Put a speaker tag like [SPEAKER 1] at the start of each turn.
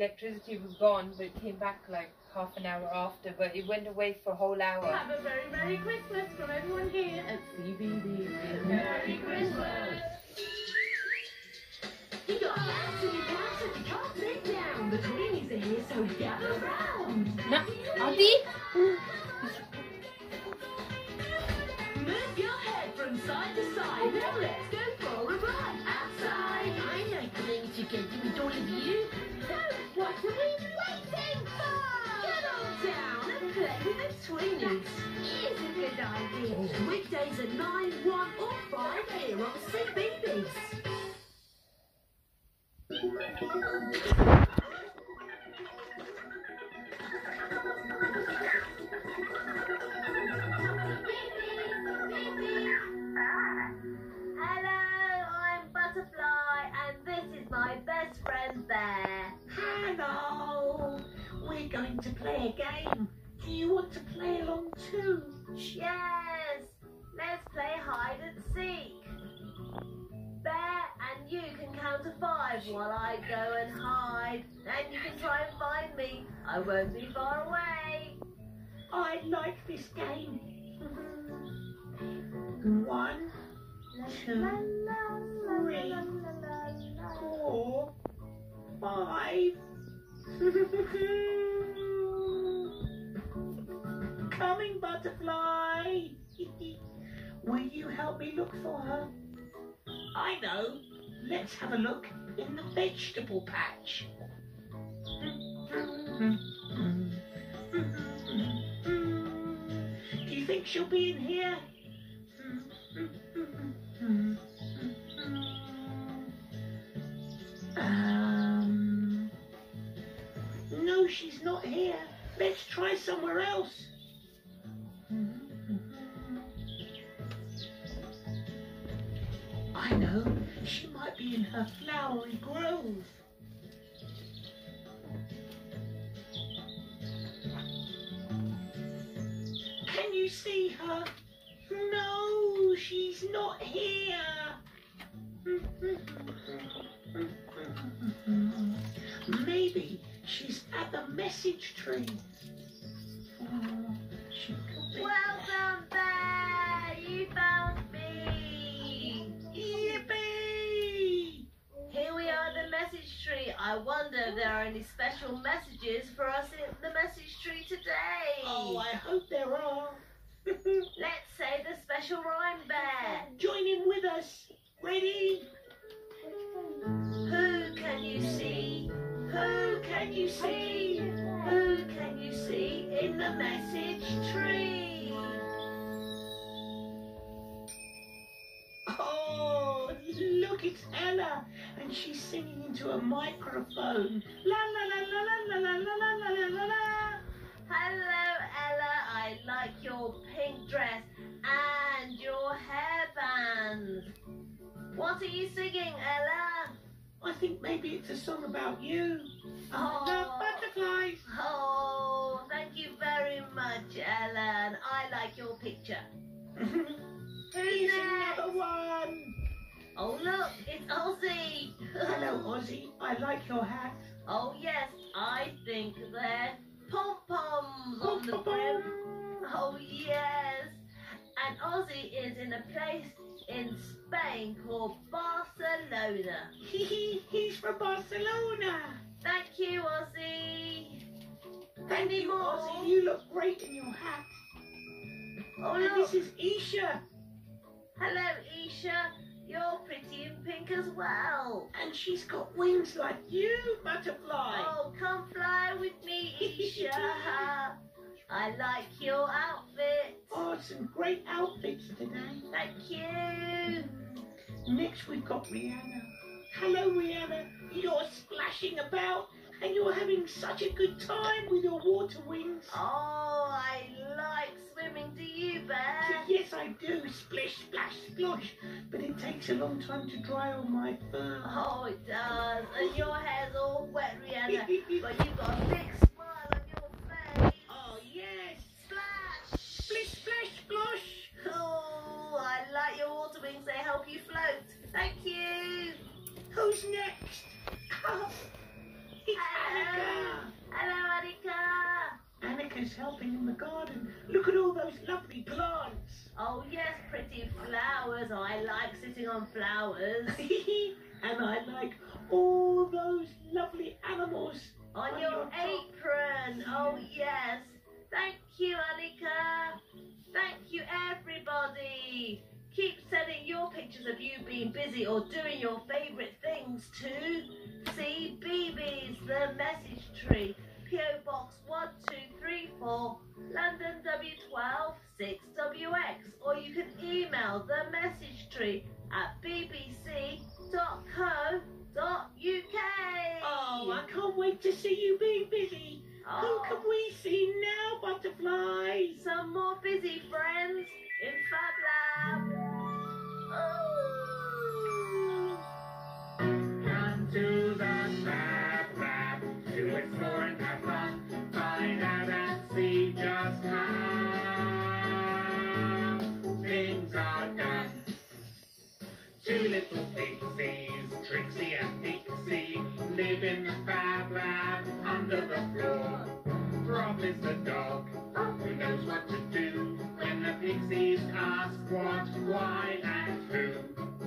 [SPEAKER 1] electricity was gone, but it came back like half an hour after, but it went away for a whole hour.
[SPEAKER 2] Have a very Merry Christmas from everyone here at CBeebies. Merry Christmas.
[SPEAKER 3] You got gas in your car, so you can't sit down. The Tweenies are here, so gather round.
[SPEAKER 1] No, Auntie?
[SPEAKER 3] Move your head from side to side. Now let's go for a ride outside. I know playing together with all of you. What are we waiting for? Get down and play with the Tweenies. Here's a good idea. Weekdays at 9, 1 or 5 here on CBeebies. Going to play a game. Do you want to play along too?
[SPEAKER 4] Yes, let's play hide and seek. Bear and you can count to five while I go and hide. Then you can try and find me. I won't be far away.
[SPEAKER 3] I like this game. One, two, three, four, five. Coming, butterfly. Will you help me look for her? I know. Let's have a look in the vegetable patch. Do you think she'll be in here? Um, no, she's not here. Let's try somewhere else. Be in her flowery grove. Can you see her? No, she's not here. Maybe she's at the message tree.
[SPEAKER 4] I wonder if there are any special messages for us in the message tree today.
[SPEAKER 3] Oh, I hope there are.
[SPEAKER 4] Let's say the special rhyme, Bear.
[SPEAKER 3] Join in with us. Ready?
[SPEAKER 4] Who can you see? Who can you see?
[SPEAKER 3] And she's singing into a microphone. La la la la la la la la la la la la.
[SPEAKER 4] Hello, Ella. I like your pink dress and your hairband. What are you singing, Ella?
[SPEAKER 3] I think maybe it's a song about you.
[SPEAKER 4] Oh.
[SPEAKER 3] The butterflies.
[SPEAKER 4] Oh, thank you very much, Ellen. I like your picture.
[SPEAKER 3] Here's another one.
[SPEAKER 4] Oh, look, it's Ozzy.
[SPEAKER 3] Hello, Ozzy. I like your hat.
[SPEAKER 4] Oh, yes, I think they're pom poms on the brim. Oh, yes. And Ozzy is in a place in Spain called Barcelona.
[SPEAKER 3] He's from Barcelona.
[SPEAKER 4] Thank you, Ozzy.
[SPEAKER 3] Thank
[SPEAKER 4] Any
[SPEAKER 3] you,
[SPEAKER 4] more?
[SPEAKER 3] Ozzy. You look great in your hat.
[SPEAKER 4] Oh,
[SPEAKER 3] And
[SPEAKER 4] look.
[SPEAKER 3] this is Isha,
[SPEAKER 4] Hello, Isha. You're pretty in pink as well.
[SPEAKER 3] and she's got wings like you, butterfly.
[SPEAKER 4] Oh, come fly with me, Isha. I like your outfit.
[SPEAKER 3] Oh, some great outfits today.
[SPEAKER 4] Thank you.
[SPEAKER 3] Next, we've got Rihanna. Hello, Rihanna. You're splashing about, and you're having such a good time with your water wings.
[SPEAKER 4] Oh,
[SPEAKER 3] Yes, I do. Splish, splash, splosh. But it takes a long time to dry on my fur.
[SPEAKER 4] Oh, it does. And your hair's all wet, Rihanna. But you've got a
[SPEAKER 3] is helping in the garden. Look at all those lovely plants.
[SPEAKER 4] Oh yes, pretty flowers. I like sitting on flowers.
[SPEAKER 3] and I like all those lovely animals.
[SPEAKER 4] on
[SPEAKER 3] On
[SPEAKER 4] your
[SPEAKER 3] your top.
[SPEAKER 4] apron. Oh yes. Thank you, Annika. Thank you, everybody. Keep sending your pictures of you being busy or doing your favourite things to CBeebies, the message tree, PO Box 1234, London W12 6WX, or you can email the message tree at bbc.co.uk.
[SPEAKER 3] Oh, I can't wait to see you being busy. Who
[SPEAKER 4] Oh.
[SPEAKER 3] can we see now, butterflies?
[SPEAKER 4] some more busy friends
[SPEAKER 5] live in the fab lab under the floor. Rob is the dog who knows what to do when the pixies ask what, why, and who.